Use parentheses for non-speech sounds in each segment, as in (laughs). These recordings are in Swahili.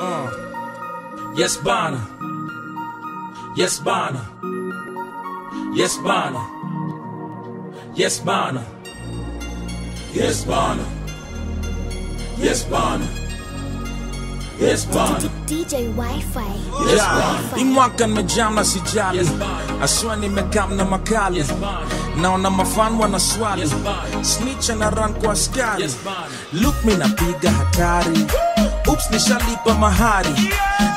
Uh. Yes, bana. Yes, bana. Yes, bana. Yes, bana. Yes, bana. Yes, bana. Yes. DJ Wi-Fi. Yes. Ni mwaka nimejama sijali Yes, aswa nimekam na makali Yes, naona mafan wana swali Yes, snitch na run kwa askari Yes, look mi napiga hatari ups nishalipa mahari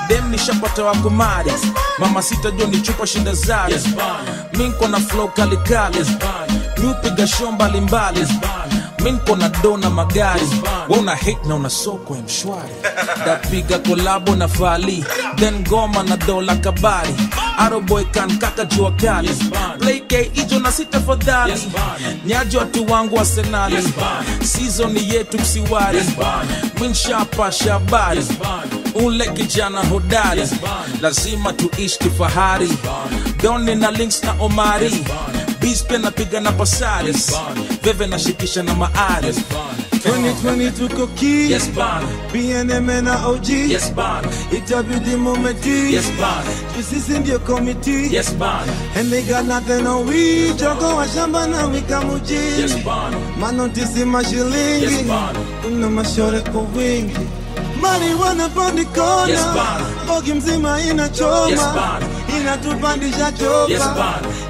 dem nishapata wakumari mama sitajua ni chupa shinda zari Yes, bana. mi nko na flow kalikali Yes, upiga show mbalimbali Yes. Mi na do na magari. We una hate na una soko ya mshwari. (laughs) Dapiga kolabo na fali. Then goma na dola kabari. Aroboy kan kaka jua kali. Yes, play k ijo na sita fadhali. Yes, nyajo watu wangu wa senali Yes, season yetu msiwari Yes, winshapa shabari. Yes, ule kijana hodari. Yes, lazima tuishi kifahari. Doni na links na omari. Yes, bana. bispe napiga na pasaris veve nashikisha na maari Yes, bana. 2020 tuko ki Yes. BNM na OG Yes, itabidi mumeti Yes, sisi ndio komiti Yes, and they got nothing on we jogo wa shamba na wika mujini Yes, manotisi mashilingi Yes, una mashore kwa wingi marijuana pandi kona Yes, bogi mzima inachoma Yes, inatupandisha chopa Yes.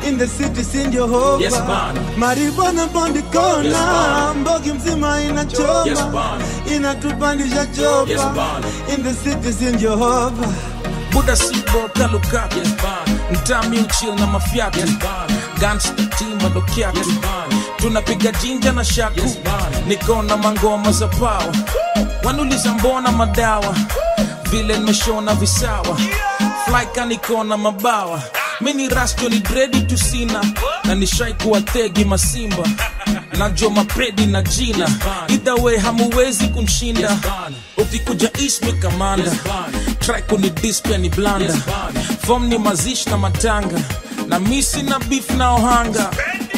In the city sin hopa Yes, bana. marijuana pandi kona. Yes, mbogi mzima inachoma Yes, inatupandisha chopa Yes, in the city sin hopa buda sibo kaluka Yes, bana. mtami uchil na mafyatu Yes, bana. gangsta team ndo kyatu Yes, bana. tunapiga jinja na shaku. Yes, bana. niko na mangoma za pawa wanuliza mbona madawa. Vile nimeshona visawa. Flyka niko na mabawa mini rasto ni dredi tusina na nishai kuwa tegi masimba. Najo mapredi na jina way hamuwezi kumshinda ukikuja ismi kamanda. Try kuni dispe ni blanda fom ni mazishi na matanga. Na misi na beef na ohanga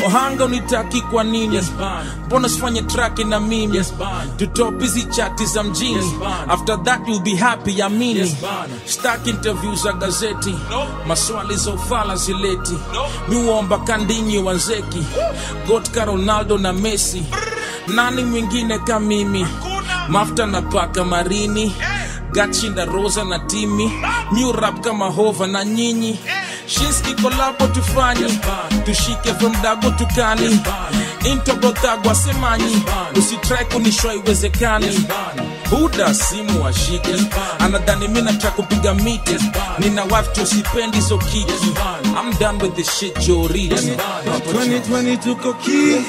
ohanga unitaki kwa nini? Yes, mbona sifanye traki na mimi? Yes, tutopizi chati za mjini. Yes, after that you'll be happy amini Yes, shtaki interview za gazeti. Maswali za ufala zileti. Miuomba kandinyi wanzeki gotka ronaldo na messi. Nani mwingine ka mimi? Mafuta na paka marini. Gachi na rosa na timi. New rap kama hova na nyinyi shinski kolabo tufanyi tushike from dago tukani intobotagwa semanyi usitrai kunishwa iwezekani. Buda simu washiki Yes, anadhani mi nataka kupiga miti nina wife tu sipendi zo kiki. I'm done with this shit bana. 2020 tuko ki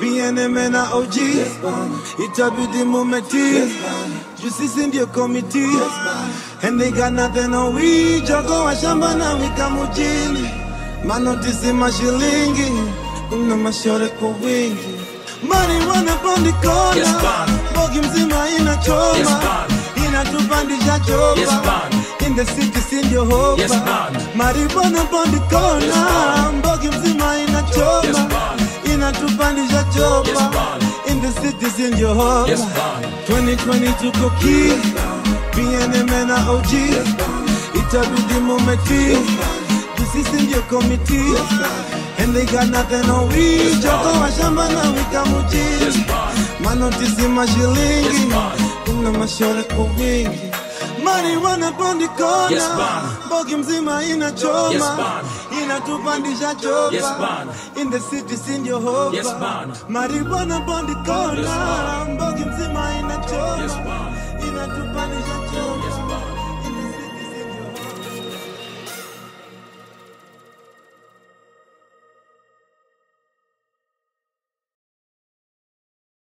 BNM na OG itabidi mumeti juu sisi ndio komiti and they got nothing on we. Jogo wa shamba na wika mujini. Manotisi mashilingi una mashore kwa wingi. Marijuana pandi Yes, kona bana. bogi mzima inachoma Yes, bana. inatupandisha chopa Yes, bana. in the city sindio hopa Yes, bana. The city sindio hopa Yes, bana. 2020 tuko ki BNM na OG itabidi mumeti sisi ndio komiti and they got nothing on we. Jogo wa shamba na wika mujini Yes, bana. manotisi mashilingi Yes, bana. una mashore kwa wingi marijuana pandi kona Yes, bana. bogi mzima inachoma Yes, bana. inatupandisha chopa yes, in the city sinjohova yes, bana. marihuana bondi kona. Yes, mbogi mzima inachopa yes, inatupandisha